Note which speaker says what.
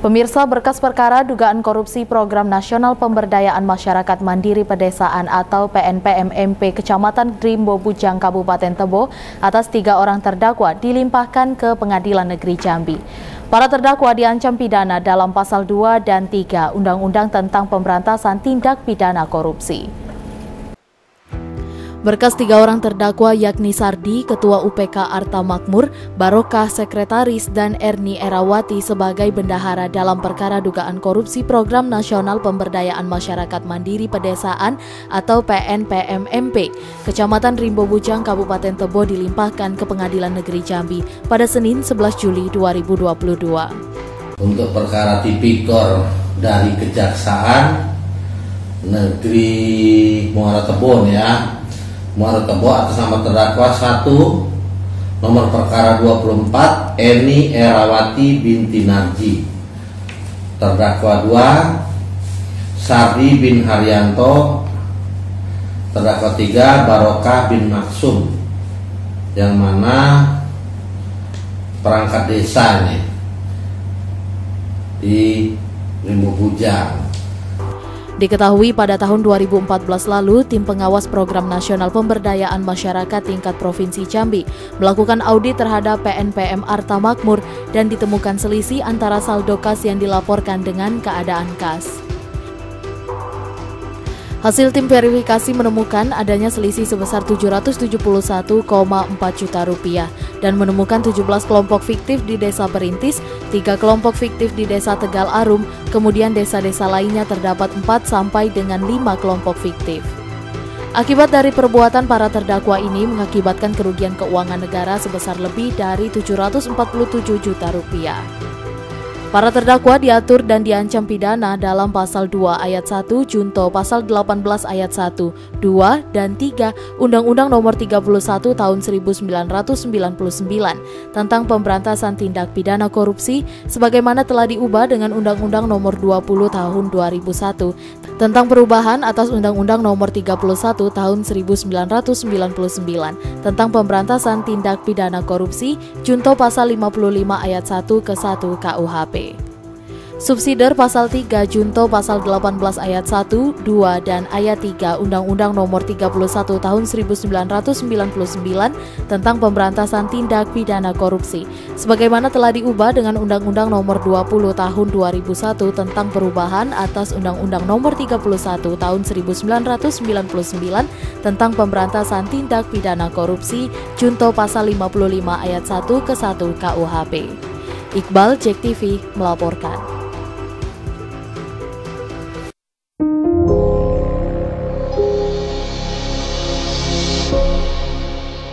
Speaker 1: Pemirsa berkas perkara dugaan korupsi Program Nasional Pemberdayaan Masyarakat Mandiri Pedesaan atau PNPMMP Kecamatan Drimbo Bujang Kabupaten Tebo atas tiga orang terdakwa dilimpahkan ke Pengadilan Negeri Jambi. Para terdakwa diancam pidana dalam pasal 2 dan 3 Undang-Undang tentang Pemberantasan Tindak Pidana Korupsi. Berkas tiga orang terdakwa yakni Sardi, Ketua UPK Arta Makmur, Barokah Sekretaris, dan Erni Erawati sebagai bendahara dalam perkara dugaan korupsi Program Nasional Pemberdayaan Masyarakat Mandiri Pedesaan atau PNPMMP. Kecamatan Rimbo Bujang, Kabupaten Tebo dilimpahkan ke Pengadilan Negeri Jambi pada Senin 11 Juli 2022.
Speaker 2: Untuk perkara tipikor dari Kejaksaan Negeri Muara Tebon ya Tebo atas nama terdakwa 1 nomor perkara 24 Eni Erawati binti Narji. Terdakwa 2 Sardi bin Haryanto. Terdakwa 3 Barokah bin Maksum. Yang mana perangkat desa nih di Rimbo Bujang
Speaker 1: Diketahui pada tahun 2014 lalu, tim pengawas Program Nasional Pemberdayaan Masyarakat tingkat Provinsi Jambi melakukan audit terhadap PNPM Arta Makmur dan ditemukan selisih antara saldo kas yang dilaporkan dengan keadaan kas. Hasil tim verifikasi menemukan adanya selisih sebesar 771,4 juta rupiah dan menemukan 17 kelompok fiktif di Desa Berintis, 3 kelompok fiktif di Desa Tegal Arum, kemudian desa-desa lainnya terdapat 4 sampai dengan 5 kelompok fiktif. Akibat dari perbuatan para terdakwa ini mengakibatkan kerugian keuangan negara sebesar lebih dari 747 juta rupiah. Para terdakwa diatur dan diancam pidana dalam pasal 2 ayat 1 junto pasal 18 ayat 1, 2 dan 3 Undang-Undang Nomor 31 Tahun 1999 tentang pemberantasan tindak pidana korupsi sebagaimana telah diubah dengan Undang-Undang Nomor 20 Tahun 2001 tentang perubahan atas Undang-Undang Nomor 31 Tahun 1999 tentang pemberantasan tindak pidana korupsi junto pasal 55 ayat 1 ke 1 KUHP. Subsider pasal 3 Junto pasal 18 ayat 1, 2 dan ayat 3 Undang-Undang Nomor 31 Tahun 1999 tentang pemberantasan tindak pidana korupsi sebagaimana telah diubah dengan Undang-Undang Nomor 20 Tahun 2001 tentang perubahan atas Undang-Undang Nomor 31 Tahun 1999 tentang pemberantasan tindak pidana korupsi Junto pasal 55 ayat 1 ke 1 KUHP. Iqbal Cek TV melaporkan.